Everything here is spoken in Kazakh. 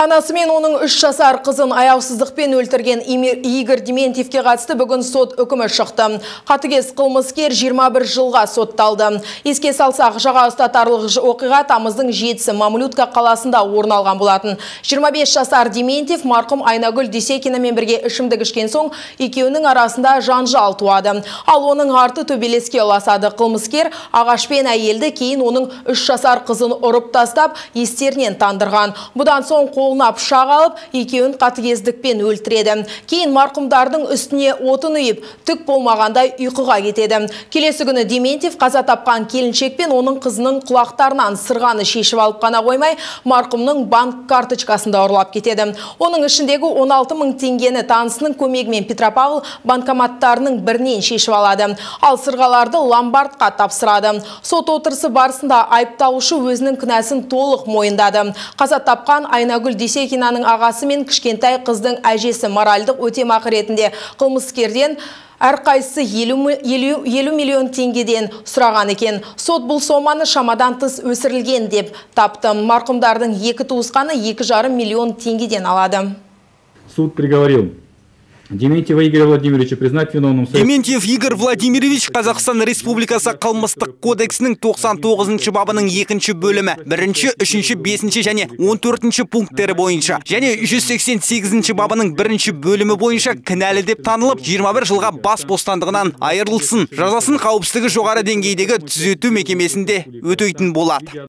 Анасы мен оның үш жасар қызын аяусыздықпен өлтірген Игорь Дементьевке қатысты бүгін сот үкімі шықты. Қатыгез қылмыскер 21 жылға сотталды. Еске салсақ, жаға ұстатарлық оқиға тамыздың жетісі Мамлютка қаласында орын алған болатын. 25 жасар Дементьев марқұм Айнагүл Десекинамен бірге ішімдік ішкен соң, екеуінің арасында жанжал туады. Ал оның арты төбелеске ұласады. Қылмыскер ағашпен әйелді кейін оның үш жасар қызын ұрып тастап, естерінен тандырған. Бұдан соң қолына пышақ алып, екеуін қатыгездікпен өлтіреді. Кейін марқұмдардың үстіне отын үйіп, түк болмағандай ұйқыға кетеді. Келесі күні Дементьев қаза тапқан келіншекпен оның қызының құлақтарынан сырғаны шешіп алып қана қоймай, марқұмның банк карточкасында ұрлап кетеді. Оның ішіндегі 16 мың теңгені танысының көмегімен Петропавл банкоматтарының бірінен шешіп алады. Ал сырғаларды ломбардқа тапсырады. Сот отырысы барысында айыпталушы өзінің күнәсін толық мойындады. Қаза тапқан Айнагүл Десекинаның ағасы мен кішкентай қыздың әжесі моральдық өтемақы ретінде қылмыскерден әрқайсысы 50, миллион теңгеден сұраған екен. Сот бұл соманы шамадан тыс өсірілген деп тапты. Марқұмдардың екі туысқаны 2,5 миллион теңгеден алады. Суд приговорил Дементьева Игоря Владимировича признать виновным... Дементьев Игорь Владимирович Қазақстан Республикасы қылмыстық кодексінің 99 бабының екінші бөлімі, бірінші, үшінші, бесінші және 14 пункттері бойынша, және 188 бабының бірінші бөлімі бойынша кінәлі деп танылып, 21 жылға бас бостандығынан айырылсын. Жазасын қауіпсіздігі жоғары деңгейдегі түзету мекемесінде өтейтін болады.